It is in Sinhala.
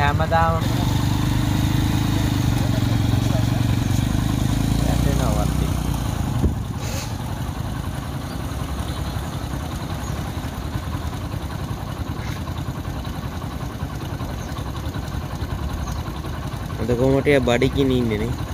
හැමදාම වැටෙනවා වත්තේ. අද කොමටිය බඩිකින් ඉන්නේ නේ